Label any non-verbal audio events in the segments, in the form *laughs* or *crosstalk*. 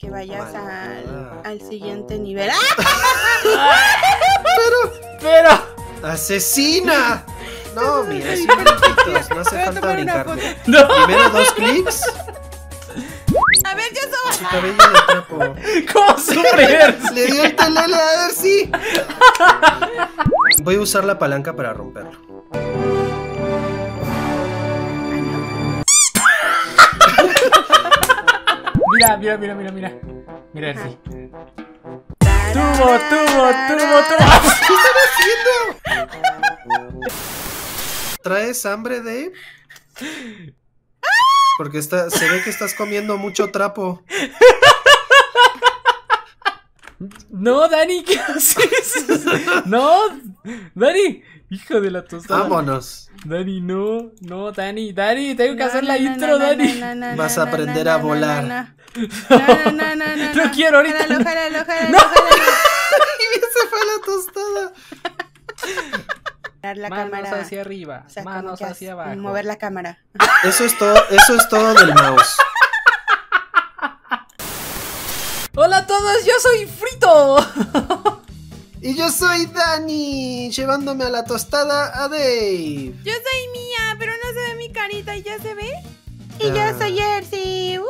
que vayas al, al siguiente nivel. ¡Ah! Pero. ¡Asesina! No, mira, es minutitos, no hace Voy a falta tomar una brincarle. No. Primero dos *laughs* clics, A ver, yo soy. su cabello de trapo. ¿Cómo sufrir? Le dio el telele, a ver si. Voy a usar la palanca para romperlo. Mira, mira, mira, mira, mira. Mira, Ersi. Tubo, tubo, tubo, tubo. ¿Qué están haciendo? ¿Traes hambre, Dave? Porque está, se ve que estás comiendo mucho trapo. No, Dani, ¿qué haces? *laughs* No, Dani, hijo de la tostada. Vámonos. Dani, no, no, Dani, Dani, tengo que hacer la No, no, intro, no, no, Dani. no, no, Vas no, a no, aprender no, a no, volar. *laughs* No, no, no, no, no, No quiero ahorita. Jálalo, jálalo, jálalo, *laughs* No. *laughs* Y se fue la tostada. La Manos cámara. hacia arriba, O sea, manos hacia abajo. Mover la cámara. Eso es todo, eso es todo del mouse. Hola a todos, yo soy Frito. Y yo soy Dani, llevándome a la tostada a Dave. Yo soy mía, pero no se ve mi carita y ya se ve. Y Ah. yo soy Jersey. Uh,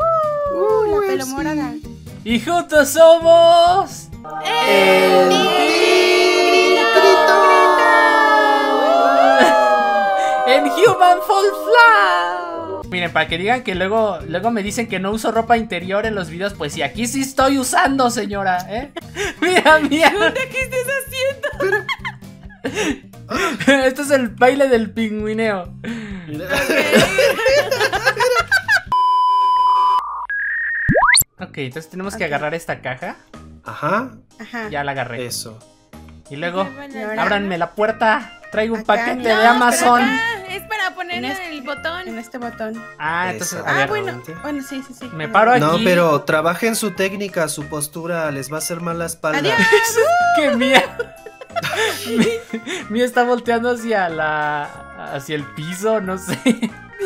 Uh, la pelo morada. Y juntos somos. El *laughs* En Human Fall Flat. Miren, para que digan que luego, luego me dicen que no uso ropa interior en los videos, pues sí, aquí sí estoy usando, señora, ¿eh? *laughs* Mira, mira. ¿Qué estás haciendo? *laughs* Este es el baile del pingüineo. *laughs* Ok, entonces tenemos que agarrar esta caja. Ajá, Ajá. Ya la agarré. eso. Y luego, ábranme la puerta. Traigo un Acá, paquete de Amazon. Poner En este- el botón. En este botón. Ah, entonces, Eso. Ah, ver. bueno. Bueno, sí, sí, sí. Me paro aquí. No, pero trabajen su técnica, su postura, les va a hacer mal la espalda. Adiós. *laughs* *laughs* que Mía. *laughs* Está volteando hacia la. hacia el piso, no sé.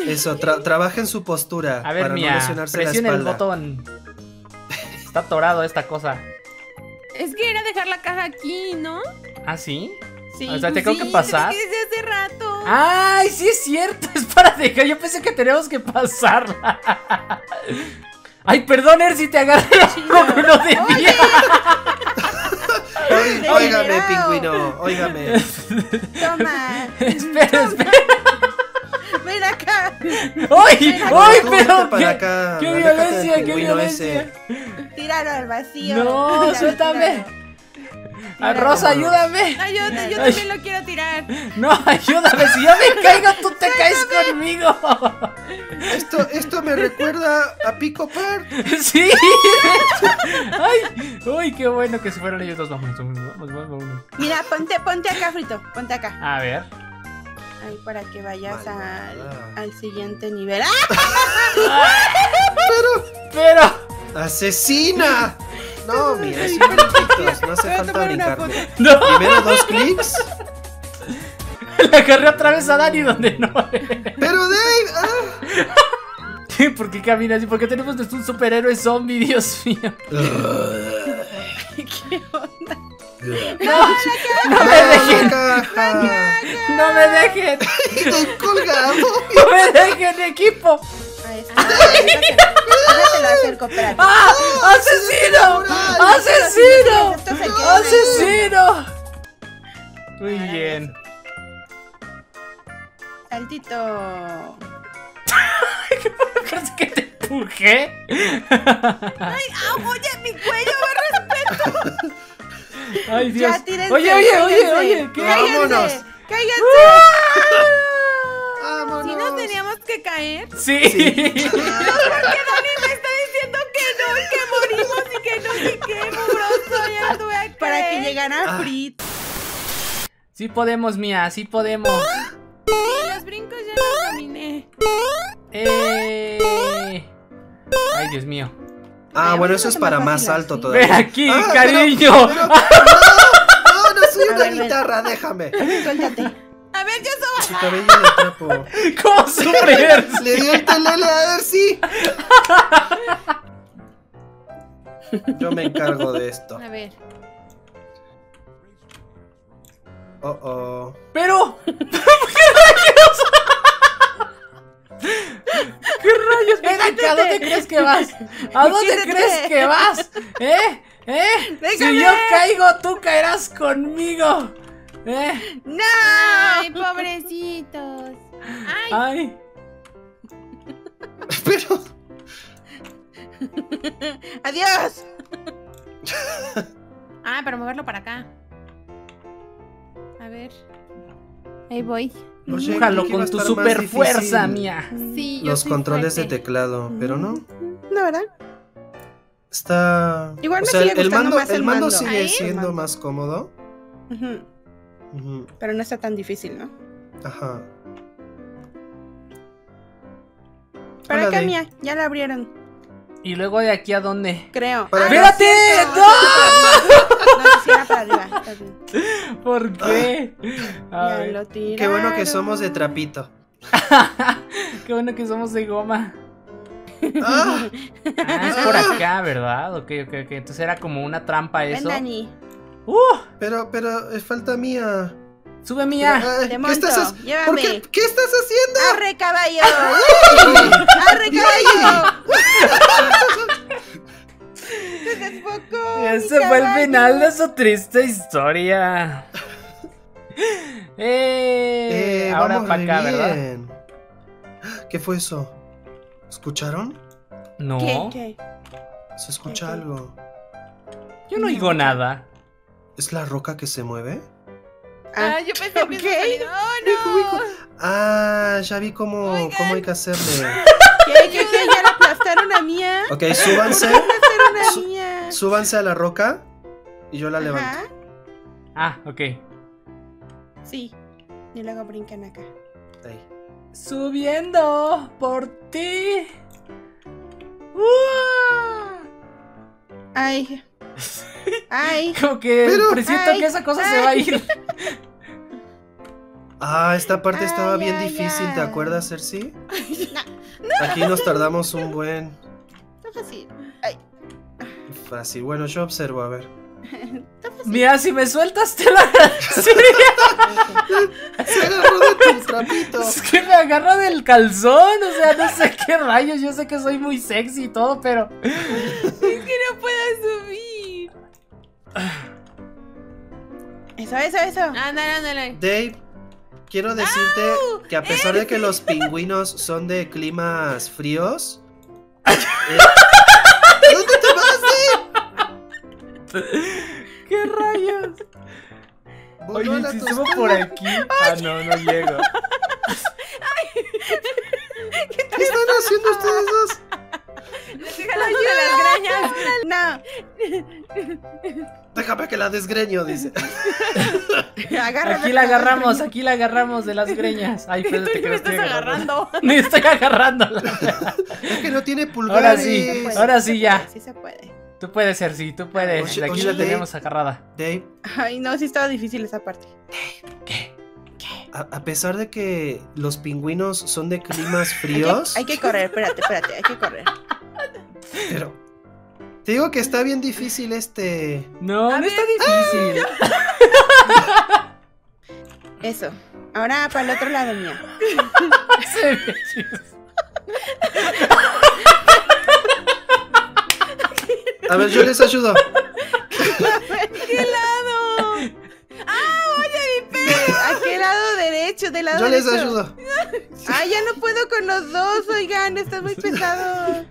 Eso, tra- trabajen su postura A ver, para no Mía, la presiona el botón. Está atorado esta cosa. Es que era dejar la caja aquí, ¿no? ¿Ah, sí? Sí. O sea, Pues tengo que sí, pasar. te dije Desde hace rato. ¡Ay, sí es cierto! Es para dejar. Yo pensé que teníamos que pasarla. Ay, perdón, si te agarré *laughs* como no debía. *laughs* Óigame, pingüino, óigame. Toma. espera, espera. Ven acá. ¡Ay! ¡Ay, pero! para qué- acá, ¡Qué aléjate del violencia, qué violencia! ese. Tíralo al vacío. No, Tíralo, suéltame. tíralo. Ah, Rosa, ayúdame. Ay, yo, yo Ay. también lo quiero tirar. No, ayúdame. Si yo me *laughs* caigo, tú te caes conmigo. Esto, esto me recuerda a Pico Park. Sí. Ay, uy, qué bueno que se fueron ellos dos. Vamos, vamos, vamos, vamos. Mira, ponte, ponte acá, Frito. Ponte acá. A ver. Ahí para que vayas al, al siguiente nivel. ¡Ah! Pero. ¡Asesina! No, mira, es no hace Voy a falta tomar una brincarle. *laughs* No. Primero dos clics. *laughs* Le agarré otra vez a Dani donde no. *laughs* Pero Dave, ah. ¿Por qué camina así? ¿Por qué tenemos nuestro un superhéroe zombie, Dios mío? ¿Qué onda? No, no me dejen. No me dejen. No me dejen, equipo. Déjatelo hacer cooperativo. ¡Ah! ¡Asesino! ¡Asesino! ¡Asesino! Muy bien. Saltito. *laughs* ¿Crees que te empujé? Ah, oye, mi cuello, Ay, Dios. Ya, tírense, Oye, oye, oye, oye. ¿Qué? Vámonos. Cállense. Vámonos. Si nos teníamos que caer. Sí. Porque Dani me está diciendo que no, y que morimos y que no sé qué, mugroso, ya tuve a Para que llegara Ah. Frito. Sí podemos, Mía, sí podemos. Los brincos ya los dominé. Eh... Ay, Dios mío. Ah, bueno, eso es para más alto así. todavía. Ven aquí, Ah, cariño. pero- no, no soy una ver, ven. guitarra, déjame. Suéltate. A ver, yo soy. Su cabello de trapo. *laughs* ¿Cómo sufrir? Le dio el telele, a ver si. Yo me encargo de esto. A ver. Oh, oh. Pero. *laughs* ¿Qué rayos? ¿Qué rayos? Ven acá, ¿a dónde crees que vas? ¿A dónde Quítate. crees que vas? ¿Eh? ¿Eh? Si Déjame. yo caigo, tú caerás conmigo. ¿Eh? ¡No! ¡Ay, pobrecitos! ¡Ay! Ay. *laughs* Pero. ¡Adiós! *laughs* ah, pero moverlo para acá. A ver. Ahí voy. Iba a con tu super fuerza, mía. Sí, yo Los soy controles de teclado, pero no. No, ¿verdad? Está. Igual o me sea, sigue el gustando mando, más el el mando sigue ¿Ahí? siendo Mando. más cómodo. Pero no está tan difícil, ¿no? Ajá. Para Hola, acá, mía, ya la abrieron, ¿Y luego de aquí a dónde? creo. Para Ah. ¡Espérate! ¡No! No, si era para arriba. *laughs* ¿Por qué? Ya lo. Qué bueno que somos de trapito. *laughs* Qué bueno que somos de goma. ¡Ah! Ah, es por acá, ¿verdad? Ok, ok, ok. Entonces era como una trampa Ven, eso. Dani. ¡Uh! Pero, pero, eh, falta mía. ¡Sube mía! Te ¿Qué monto, estás, ha- ¿Por llévame. qué? ¿Qué estás haciendo? ¡Arre, caballo! *laughs* ¡Arre, caballo! *laughs* ¡Se desfocó! Ese fue el final de su triste historia. *laughs* eh, Eh, ahora para acá, ¿verdad? ¿Qué fue eso? ¿Escucharon? No, ¿Qué? ¿Qué? Se escucha ¿Qué? algo. yo no oigo nada. ¿Es la roca que se mueve? Ah, Ah, yo *laughs* pensé que. ¡Oh, no! Ah, ya vi cómo, cómo hay que hacerle. *laughs* ¿Qué? ¿Qué? ¿Qué? ¿Ya la aplastaron a mía? Ok, súbanse. aplastaron a Su- mía? Súbanse a la roca y yo la levanto. Ah, ok. Sí. Y luego brincan acá. Ahí. Subiendo por ti. ¡Uah! Ay. Ay. *laughs* Como que Pero- presiento Ay, que esa cosa se va a ir. *laughs* Ah, esta parte estaba Ay, bien ay, difícil, ¿te acuerdas, Cersei? *laughs* Aquí nos tardamos un buen Está fácil. Ay. fácil. Bueno, yo observo, a ver. Está fácil. Mira, si me sueltas te la agradecería. Se agarró de tu trapito. Es que me agarra del calzón, o sea, no sé qué rayos. Yo sé que soy muy sexy y todo, pero. *clears throat* Eso, eso, eso. Ándale, ándale. Dave, quiero decirte que a pesar de que los pingüinos son de climas fríos. *laughs* eh, ¿Dónde te vas, Dave? ¿Qué rayos? Oye, si subo por aquí. Ah, no, no llego. *laughs* ¿Qué están haciendo ustedes dos? De las greñas. No. Déjame que la desgreño, dice. *laughs* Agárrame. Aquí la agarramos, aquí la agarramos de las greñas. Ay, Tú espérate que me estás estoy agarrando. agarrando. *laughs* Me estoy agarrando. Es que no tiene Ahora pulgares. sí, puede, ahora sí ya. puede, Sí se puede. Tú puedes ser, sí, tú puedes. Oye, aquí oye, la tenemos agarrada. Dave, Ay, no, sí estaba difícil esa parte. ¿Qué? a, a pesar de que los pingüinos son de climas Hay que, fríos, hay que correr, espérate, espérate, hay que correr. Pero te digo que está bien difícil este. No, A no ver. está difícil. *laughs* Eso. Ahora para el otro lado mío. Se ve chido. A ver, yo les ayudo. ¿Qué lado? *laughs* ¿A qué lado derecho? Del lado Yo les ayudo. Ay, ya no puedo con los dos, oigan, está muy pesado.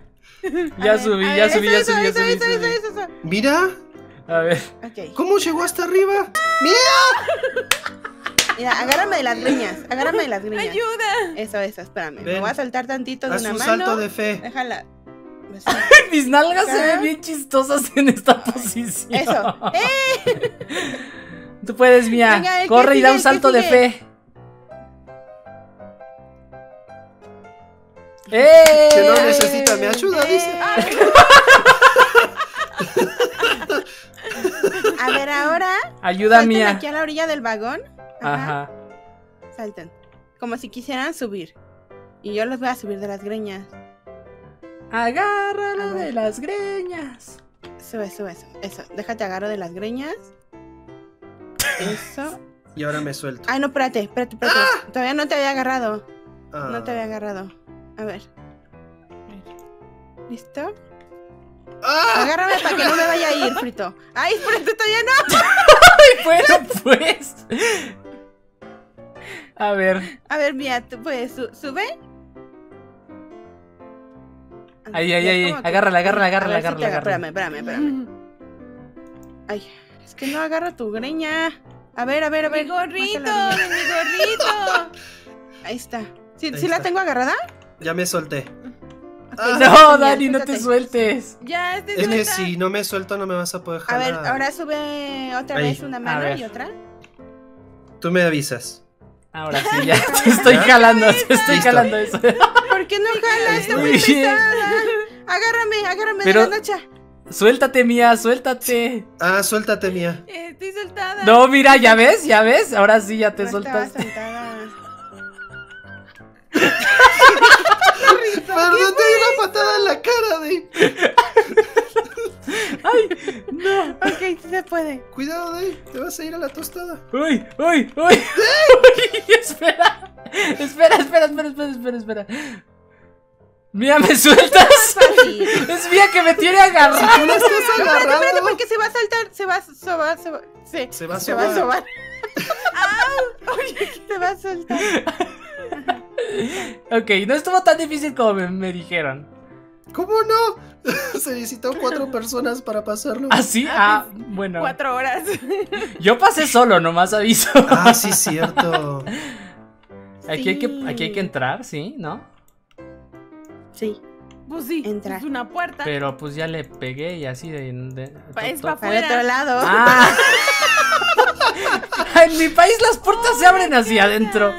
Ya subí, ya subí, ya subí, ya. Mira, A ver. ¿cómo llegó hasta arriba? Mira, agárrame de las greñas, agárrame de las *laughs* greñas. ¡Ayuda! Eso, eso, espérame. Me voy a soltar tantito de Haz una un mano. salto de fe. Déjala. *laughs* Mis nalgas se ven bien chistosas en esta posición. Eso. *laughs* ¡Eh! Tú puedes, Mía. Venga, Corre y da un salto de fe. ¡Eh! Que no necesita mi ayuda, dice. A ver, ahora. Ayuda salten mía. aquí a la orilla del vagón. Ajá. Ajá. Salten. Como si quisieran subir. Y yo los voy a subir de las greñas. Agárralo de las greñas. Sube, sube, sube. Eso. Déjate agarro de las greñas. Eso. Y ahora me suelto. Ay, no, espérate, espérate, espérate. Todavía no te había agarrado. Ah. No te había agarrado. A ver. ¿Listo? ¡Ah! Agárrame para que no me vaya a ir, frito. Ay, espérate, todavía no. Bueno, pues. A ver. A ver, mira, tú puedes, su- sube. Ya, ahí. como que- Agárrala, agárrala, agárrala, si agárrala. Espérame, espérame, espérame. Ay, es que no agarra tu greña. A ver, a ver, a ver. Mi gorrito, mi gorrito. Ahí está. ¿Sí, Ahí sí la tengo agarrada? Ya me solté. Ah. No, Dani, no te sueltes. Ya, este Es que suelta. si no me suelto no me vas a poder A jalar. ver, ahora sube otra Ahí. vez una mano y otra. Tú me avisas. Ahora sí, *laughs* ya *laughs* te estoy jalando, te estoy Listo. jalando eso. *laughs* ¿Por qué no jala? Está muy Muy bien. pesada. Agárrame, agárrame Pero- de la noche. Suéltate, mía, suéltate. Ah, suéltate, mía. Eh, Estoy soltada. No, mira, ya ves, ya ves. Ahora sí ya te No estaba soltaste. sentada. Pero no te di una patada en la cara, Dave. *laughs* Ay, no. Ok, sí se puede. Cuidado, Dave. Te vas a ir a la tostada. Uy, uy, uy. *laughs* Uy, espera. Espera, espera, espera, espera, espera, espera. Mía, ¿me sueltas? *laughs* Es mía que me tiene agarrado. No la estás Espérate, espérate, agarrando. porque se va a saltar, se va a sobar, se va, Se va a se va a sobar. sobar. se va a soltar. Ok, no estuvo tan difícil como me, me dijeron. ¿Cómo no? *laughs* Se necesitan cuatro personas para pasarlo. ¿Ah, sí? Ah, bueno. Cuatro horas. *laughs* Yo pasé solo, nomás aviso. Ah, sí, cierto. *laughs* Aquí hay que, aquí hay que entrar, ¿sí? ¿No? Sí, Pues sí, Entra. es una puerta. Pero pues ya le pegué y así de... de- Pa- es para otro lado. Ah. en mi país las puertas se abren hacia adentro.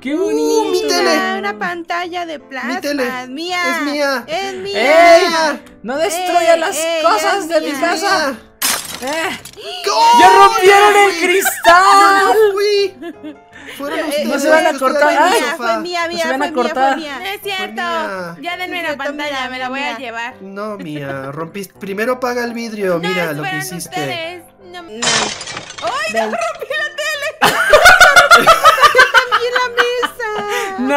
¡Qué bonito! mi tele. Una pantalla de plasma. tele. Es mía. Es mía. Es mía. ¡Ey! ¡No destruya Ey, las ey, cosas de mi mía. casa! ¡Eh! ¡Ya rompieron el cristal! ¡No fui! Fueron Eh, ustedes. no se van a cortar. ¡Ay! Mía, fue mía, No mía, se van fue a mía, cortar. fue mía. No es cierto. mía. Ya denme la pantalla, mía, me la voy a mía. llevar. No, mía, rompiste. Primero paga el vidrio. No, Mira lo que hiciste. ustedes. No, No. ¡Ay, no rompí la tele! *laughs* La mesa. No,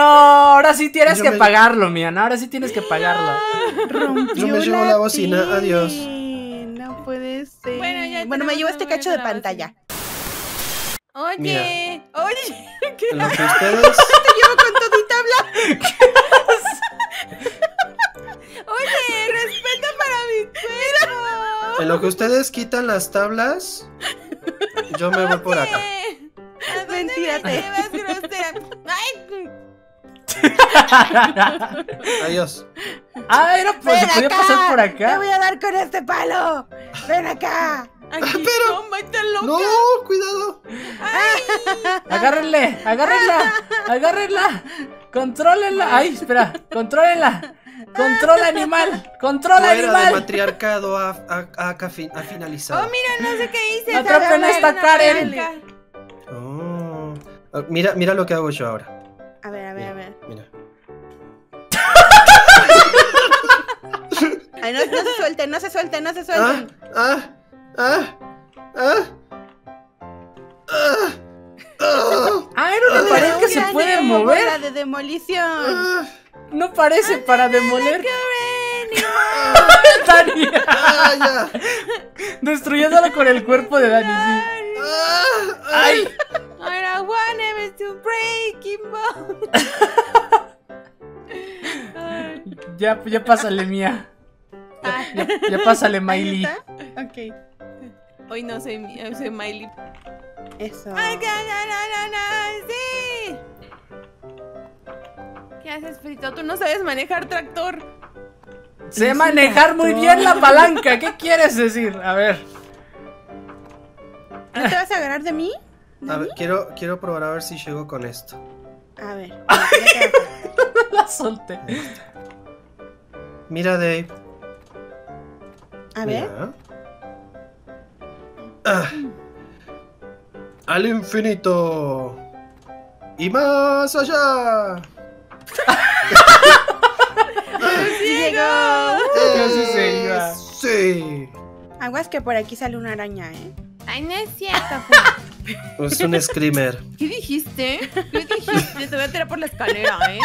ahora sí tienes Yo que me- pagarlo, Mian. Ahora sí tienes que pagarlo. Rompió Yo me llevo la bocina, adiós. No puede ser. Bueno, ya bueno me llevo este cacho de la pantalla. Oye, Mira. oye, ¿qué lo que *laughs* ustedes. Te llevo con todita habla. Oye, respeto para mi cuerpo. En lo que ustedes quitan las tablas. Yo me voy por acá. ¿Qué? ¿A dónde Mentírate. me llevas, grosera? Ay, Adiós. ah, era pues, se podía acá, pasar por Te acá. voy a dar con este palo. Ven acá. aquí pero- no, está loca. No, cuidado. Agárrenle, agárrenla, agárrenla. Contrólenla. Ay, espera, contrólenla. Controla animal, controla Tu era de animal. matriarcado ha, ha- ha ha finalizado. Oh, mira, no sé qué hice. Atrapen a esta Karen. Ah, Mira, mira lo que hago yo ahora. A ver, a ver, a ver. Mira. *laughs* Ay, no, no se suelten, no se suelten, no se Ah, suelten. ah, ah, ah. Ah, ah, Ah, era una pared que se puede mover. de demolición. ah, No parece para demoler. ah, Dani, ah, ya. destruyéndolo con el cuerpo de Dani. sí. Ah, ah. Ay, Ahora one is to breaking ball. Ya, ya pásale mía. Ya, ya, ya pásale Miley. Ok. Hoy no soy, soy Miley. Eso. Ay, na, na, na, na, na, sí. ¿Qué haces, Frito? Tú no sabes manejar tractor. Sé manejar muy bien la palanca. ¿Qué quieres decir? A ver. ¿No te vas a agarrar de mí? ¿De A ver, quiero, quiero probar a ver si llego con esto. A ver. *laughs* *laughs* La solté. Mira, Dave. A ver. Ah. Al infinito. Y más allá. *laughs* Sí llegó. Eh, iba. Sí. Aguas que por aquí sale una araña, ¿eh? Ay, no es cierto, Fu. Es un screamer. *laughs* ¿Qué dijiste? ¿Qué dijiste? Te voy a tirar por la escalera, ¿eh?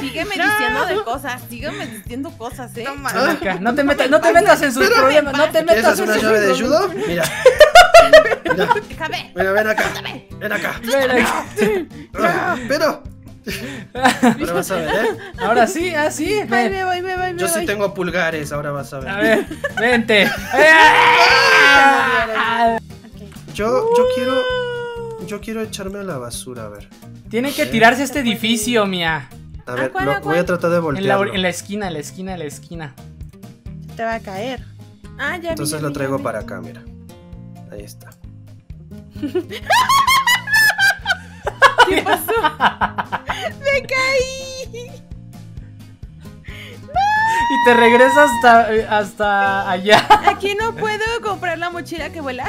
Sígueme diciendo de cosas, sígueme diciendo cosas, ¿eh? No Ah. Chica, No te metas, no te metas en sus problemas, no te ¿Quieres metas en una sus llave de problemas. judo? Mira. Mira, Déjame. mira, ven acá. Ven acá. Ven. Ah, Pero. *laughs* Ahora vas a ver, ¿eh? Ahora sí, así. Ay, Ven. me voy, me voy, me Yo voy. sí tengo pulgares, ahora vas a A ver. ver, vente. *laughs* Yo, yo quiero. Yo quiero echarme a la basura, a ver. Tienen que tirarse este edificio, Mía. A ver, cuál, lo- a voy a tratar de En la, voltearlo. en la esquina, en la esquina, en la esquina. Te va a caer. Ah, ya Entonces lo traigo vi. para acá, mira. Ahí está. ¿Qué *laughs* pasó? ¡Me caí! Y te regresas hasta, eh, hasta allá. Aquí no puedo comprar la mochila que vuela.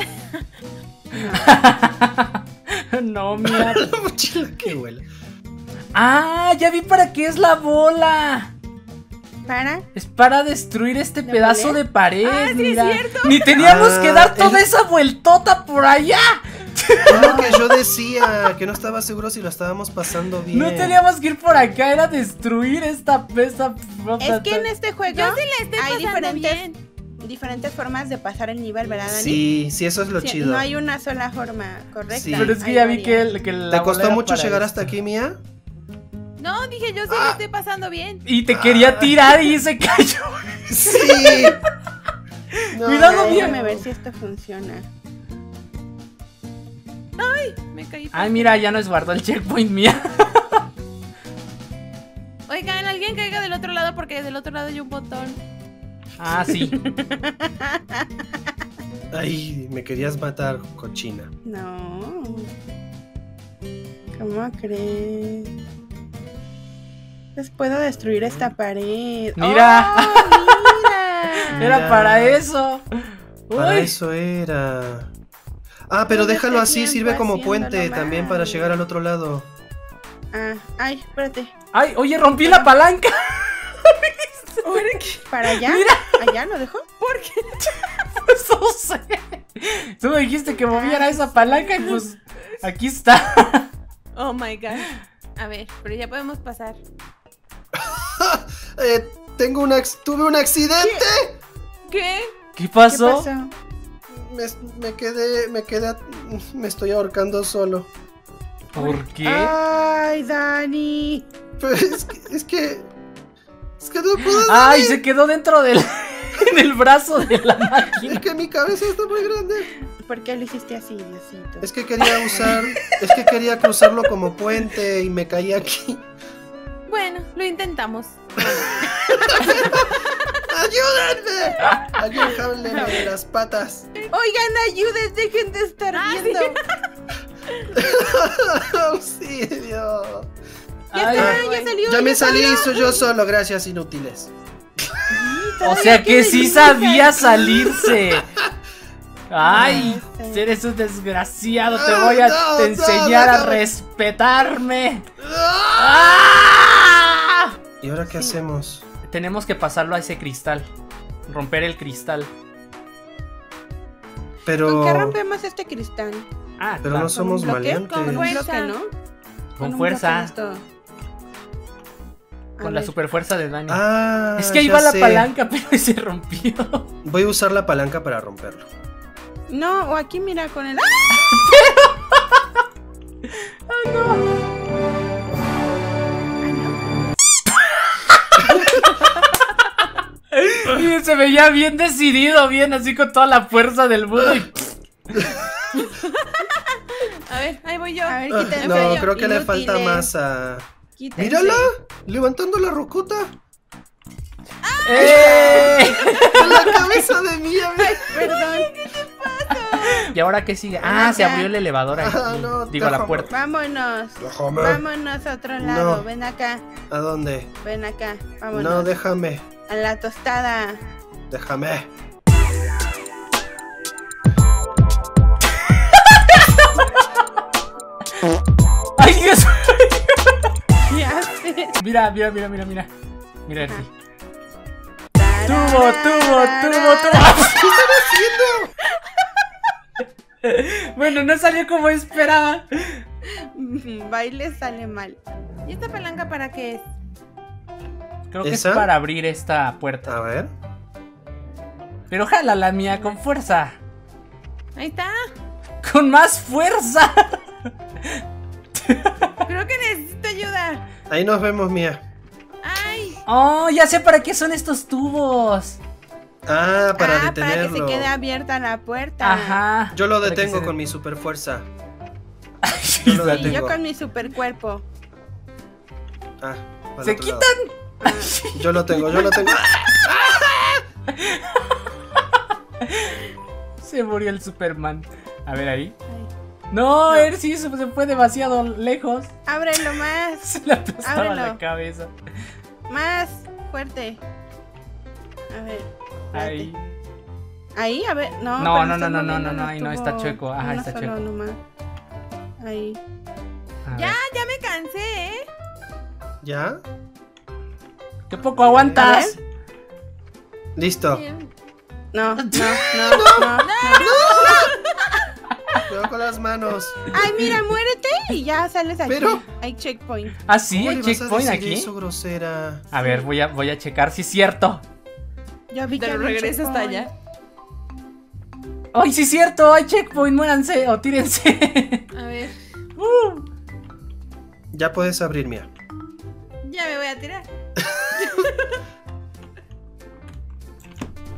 *laughs* No, Mía. La mochila que vuela. Ah, ya vi para qué es la bola. ¿Para? Es para destruir este ¿La pedazo de pared. Ah, sí, es mira. cierto. Ni teníamos Ah, que dar toda el- esa vueltota por allá. *laughs* Lo que yo *laughs* decía, que no estaba seguro si lo estábamos pasando bien. No teníamos que ir por acá, era destruir esta esta Es que en este juego Yo sí la estoy hay pasando diferentes, bien. Diferentes formas de pasar el nivel, ¿verdad, Dani? Sí, sí, eso es lo Sí, chido. No hay una sola forma correcta. Sí. Pero es que ya vi que, el, que la ¿Te costó mucho llegar esto. hasta aquí, Mía? No, dije, yo sí Ah. lo estoy pasando bien. Y te quería tirar y se cayó. *laughs* Sí. No. *laughs* Cuidado, Ay, bien. Déjame ver si esto funciona. Me caí. Ay, mira, ya nos guardó el checkpoint mía. *laughs* Oigan, alguien caiga del otro lado porque del otro lado hay un botón. Ah, sí. Ay, me querías matar, cochina. No. ¿Cómo crees? Pues puedo destruir esta pared. Mira. ¡Oh, mira! *laughs* Era para eso. Para Uy. eso era. Ah, pero déjalo así, sirve como puente también para llegar al otro lado. Ah, ay, espérate. Ay, oye, rompí la palanca. *laughs* ¿Para allá? Mira. ¿Allá lo dejó? *laughs* Pues no sé. Tú me dijiste que moviera esa palanca y pues aquí está. Oh my god. A ver, pero ya podemos pasar. *laughs* Eh, tengo un tuve un accidente. ¿Qué? ¿Qué ¿Qué pasó? pasó? Me, me quedé, me quedé, me estoy ahorcando solo. ¿Por qué? Ay, Dani. Pero es que, es que, es que no puedo. Ay, se quedó dentro del en el brazo de la máquina. Es que mi cabeza está muy grande. ¿Por qué lo hiciste así, Diosito? Es que quería usar, es que quería cruzarlo como puente y me caí aquí. Bueno, lo intentamos. *laughs* ¡Ayúdenme! ¡Ayúdenme de las patas! Oigan, ayudes, dejen de estar Ah, viendo. ¡Auxilio! *laughs* Ya Ay, está, ya salió. Ya me salió. salí, soy yo solo, gracias inútiles. O sea que sí sabía salirse. *laughs* Ay, eres un desgraciado. Te Ah, voy a no, te no, enseñar a respetarme. ¡Ah! ¡Ah! ¿Y ahora qué hacemos? Tenemos que pasarlo a ese cristal. Romper el cristal. Pero. ¿Con qué rompemos este cristal? Ah, Pero no somos maleantes. Con Fuerza. con fuerza. A Con la ver. super fuerza de Dani. Ah, es que ahí va la sé. palanca, *laughs* pero se rompió. Voy a usar la palanca para romperlo. No, o aquí mira con el. ¡Ah! *laughs* Y *laughs* se veía bien decidido, bien así con toda la fuerza del mundo. y- A ver, ahí voy yo. A ver, Ah, no, creo que le falta más a. Quítense. ¡Mírala! Levantando la rocota. ¡Eh! *laughs* ¡Con la cabeza de mía! Perdón. *laughs* ¿Y ahora qué sigue? Ah, se abrió el elevador ahí. Ah, no, Digo, la déjame. puerta. Vámonos. Déjame. Vámonos a otro lado. No. Ven acá. ¿A dónde? Ven acá. Vámonos. No, déjame. A la tostada. Déjame. *laughs* ¡Ay, Dios! *laughs* Mira, mira, mira, mira, mira. Mira, aquí. Tubo, tubo, tubo, tubo. ¿Qué están haciendo? *laughs* Bueno, no salió como esperaba. Baile sale mal. ¿Y esta palanca para qué es? Creo que ¿Esa? es para abrir esta puerta. A ver. Pero jala la mía con fuerza. Ahí está. ¡Con más fuerza! Creo que necesito ayuda. Ahí nos vemos, Mía. Ay, Oh, ya sé para qué son estos tubos. Ah, para ah, para que detenerlo. se quede abierta la puerta. Ajá. Yo lo detengo se- con mi super fuerza. Sí, Yo lo detengo. yo con mi super cuerpo. Ah, para Se quitan. *laughs* Yo lo tengo, yo lo tengo. Se murió el Superman. A ver ahí. No, él sí se fue demasiado lejos. Ábrelo más. *laughs* Se le aplastaba la Ábrelo. cabeza. Más fuerte. A ver. espérate. Ahí. Ahí, a ver. No, No, pero no, no, no, no, no, los ahí no, está chueco. Ajá, está chueco. nomás. Ahí. A ya, ver. ya me cansé, ¿eh? ¿Ya? ¿Qué poco aguantas? Listo. Bien. No, no, no, *laughs* no. no. Cuidado con las manos. Ay, mira, muérete y ya sales aquí. Pero- Hay checkpoint. Ah, sí, ¿Cómo hay le vas a checkpoint aquí. Eso, grosera. A ver, voy a, voy a checar si es cierto. Yo vi que regresa hasta allá. ¡Ay, sí es cierto! ¡Hay checkpoint! ¡Muéranse o tírense! A ver, Uh. Ya puedes abrir, Mía. ya me voy a tirar.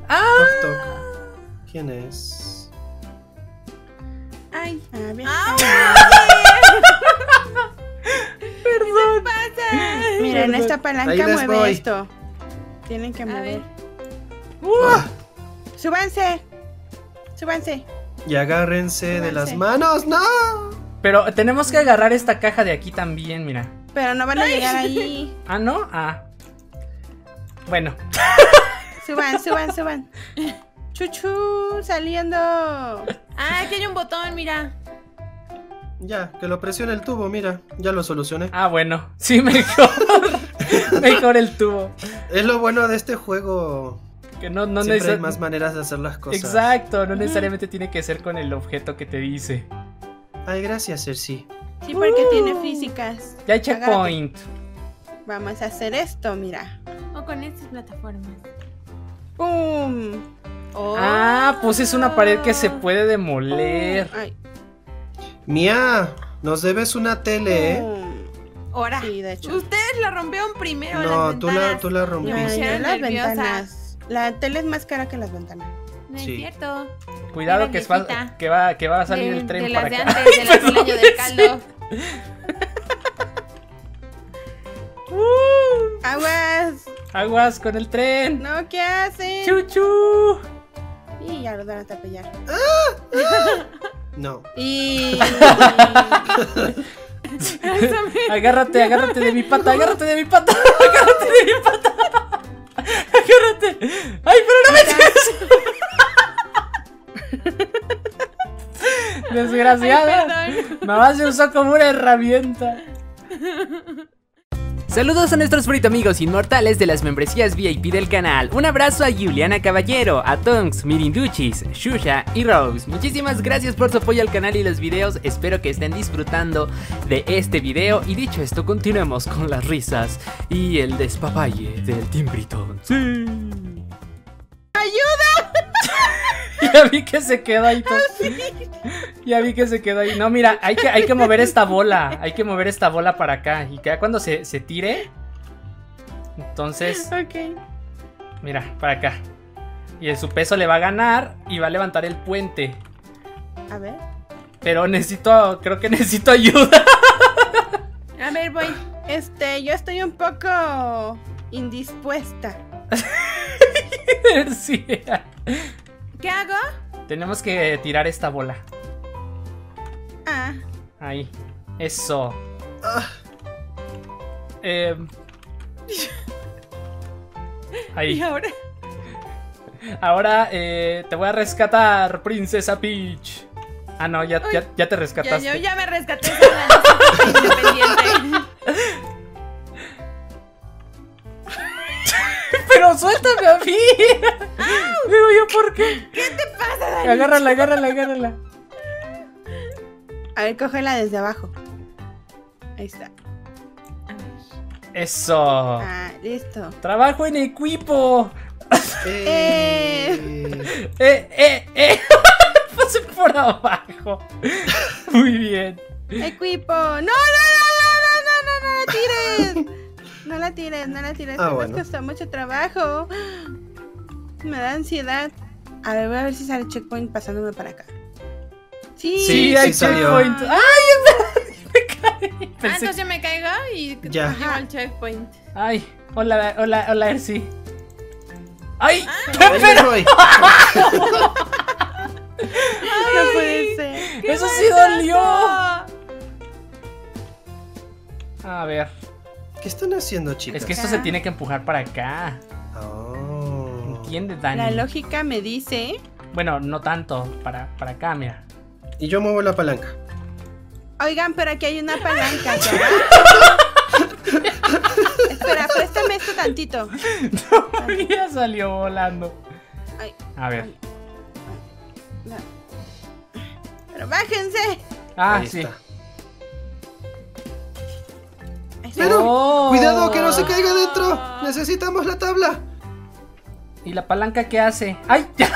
¡Ah! Toc, toc. ¿Quién es? Ay. A ver. Perdón. pasa? Mira, en Perdón. esta palanca mueve voy. esto. Tienen que mover. ver. Ah, Súbanse. Súbanse. y agárrense de las manos. ¡No! Pero tenemos que agarrar esta caja de aquí también, mira. Pero no van a llegar ahí. ¿Ah, no? Ah. Bueno. Suban, suban, suban. Chuchu, saliendo. Ah, aquí hay un botón, mira. Ya, que lo presione el tubo, mira. Ya lo solucioné. Ah, bueno. Sí, mejor. *laughs* mejor el tubo. Es lo bueno de este juego. Que no, no Siempre hay más maneras de hacer las cosas. Exacto, no necesariamente tiene que ser con el objeto que te dice. Ay, gracias, Cersei. Sí, porque tiene Uh. físicas. Ya hay checkpoint. Vamos a hacer esto, mira. O con estas plataformas. ¡Pum! Oh. Ah, pues es una pared que se puede demoler. Ay, Mía, nos debes una tele, ¿eh? pum. Ahora. Sí, de hecho. Ustedes la rompieron primero. No, las tú la, tú rompiste. las ventanas. La tele es más cara que las ventanas. No es Sí. cierto. Cuidado que, es fa- viejita. que, va, que va a salir de, el tren de para las de acá. antes, de *laughs* las del Perdón, año del caldo. Uh, *laughs* ¡Aguas! aguas con el tren. No, ¿qué hacen? Chuchu. Y ya los van a atropellar. No. Y. *laughs* Agárrate, agárrate de mi pata, agárrate de mi pata, *laughs* agárrate de mi pata. Agárrate. Ay, pero no me tires. *laughs* Desgraciada. Mamá se usó como una herramienta. Saludos a nuestros frito amigos inmortales de las membresías VIP del canal. Un abrazo a Juliana Caballero, a Tonks, Mirinduchis, Shusha y Rose. Muchísimas gracias por su apoyo al canal y los videos. Espero que estén disfrutando de este video. Y dicho esto, continuemos con las risas y el despapalle del Team Britón. ¡Sí! ¡Ayuda! *laughs* ya vi que se quedó ahí. todo. Ya vi que se quedó ahí. No, mira, hay que, hay que mover esta bola. Hay que mover esta bola para acá. Y que cuando se, se tire. Entonces, ok. mira, para acá. Y en su peso le va a ganar y va a levantar el puente. A ver. Pero necesito, creo que necesito ayuda. A ver, voy. Este, yo estoy un poco indispuesta. *laughs* Sí. ¿Qué hago? Tenemos que tirar esta bola. Ah, Ahí. Eso. Ah. Em. Ahí. Y ahora. Ahora eh, te voy a rescatar, Princesa Peach. Ah, no, ya, ya, ya te Ya, rescataste. yo ya me rescaté sola, *laughs* independiente. Pero no, suéltame a mí. Digo yo, ¿por qué? ¿Qué te pasa, Dani? Agárrala, agárrala, agárrala. A ver, cógela desde abajo. Ahí está. Eso. Ah, listo. Trabajo en equipo. Eh. Eh, eh, eh. Pase por abajo. Muy bien. Equipo. No, no, no, no, no, no, no, no la tires. No la tires, no la tires. Ah, que bueno. Nos costó mucho trabajo. Me da ansiedad. A ver, voy a ver si sale checkpoint pasándome para acá. Sí. Sí, Sí, hay sí salió. checkpoint. ¡Ay! Me caí. Ah, Pensé- entonces yo me caiga y Ya. llego al checkpoint. Ay, hola, hola, hola, Ersi. ¡Ay! *laughs* Ahí les voy. *laughs* No puede ser. ¡Eso sí dolió! A ver, ¿Qué están haciendo, chicas? es que esto se tiene que empujar para acá. Oh. ¿Entiendes, Dani? La lógica me dice. Bueno, no tanto, para, para acá, mira. Y yo muevo la palanca. Oigan, pero aquí hay una palanca. ¿ya? *laughs* Espera, préstame esto tantito. *laughs* ya salió volando. Ay, A ver. no. Pero bájense. Ah, Ahí sí. está. Pero, Oh. cuidado que no se caiga dentro. Necesitamos la tabla. ¿Y la palanca qué hace? ¡Ay! *laughs* ¡Ya!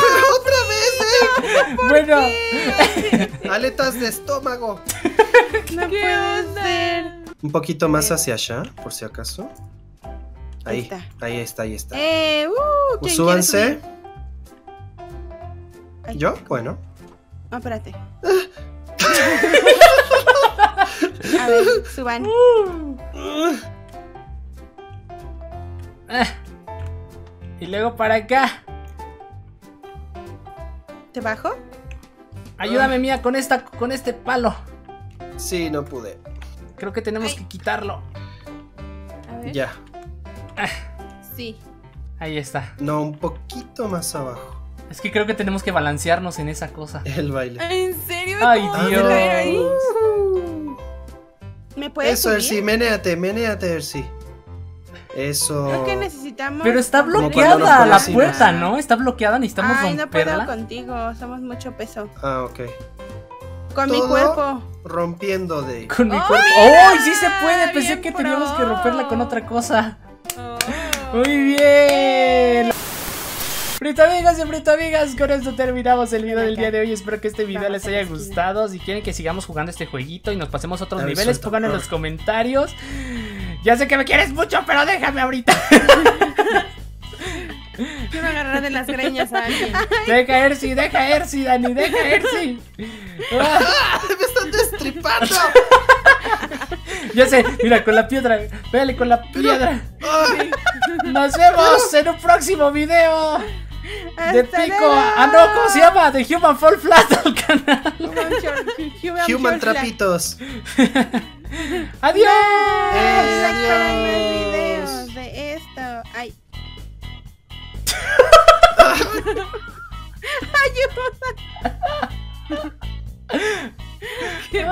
Pero otra vez, *laughs* Bueno, ¿eh? Aletas de estómago. *laughs* No puede ser. Un poquito más hacia allá, por si acaso. Ahí Ahí, está. ahí está, ahí está. Eh, uh, ¿quién Súbanse. ¿Yo? Bueno. No, espérate. A ver, suban. Ah. y luego para acá. ¿Te bajo? Ayúdame, Mía, con esta, con este palo. Sí, no pude. Creo que tenemos que quitarlo. A ver. Ya. Sí. Ahí está. No, un poquito más abajo. Es que creo que tenemos que balancearnos en esa cosa. El baile. ¿En serio? Ay, ¿Cómo vas a Dios. ahí? ¿Me puedes Eso, subir? Ersi, menéate, menéate, Ersi. Eso. Creo que necesitamos... Pero está bloqueada la puerta, ¿no? Está bloqueada, necesitamos Ay, no puedo romperla. contigo, somos mucho peso. Ah, ok. Con mi cuerpo. Rompiendo de. Con mi ¡Oh, cuerpo. ¡Oh! Sí se puede. Pensé Bien que teníamos que romperla con otra cosa. Oh. Muy bien. Frito amigas y frito amigas, con esto terminamos el video del día de hoy. Espero que este video les haya gustado. Si quieren que sigamos jugando este jueguito y nos pasemos a otros niveles, pónganlo en Ah. los comentarios. Ya sé que me quieres mucho, pero déjame ahorita. *laughs* Quiero agarrar de las greñas a alguien. *laughs* Deja Ersi, deja Ersi, Dani, deja Ersi. Ah, *laughs* ¡Me están destripando! ya sé, mira, con la piedra. Pégale con la piedra. Ay, Nos vemos en un próximo video. De Hasta pico. Ah, no, ¿cómo se llama? De Human Fall Flat al canal. Human Human, trapitos. *laughs* Adiós. Eh, Para adiós. videos de esto. Ay. *laughs* Ayuda.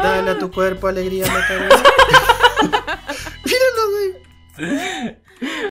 Dale a tu cuerpo alegría, Macarena. *laughs* Míralo, güey.